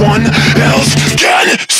one else can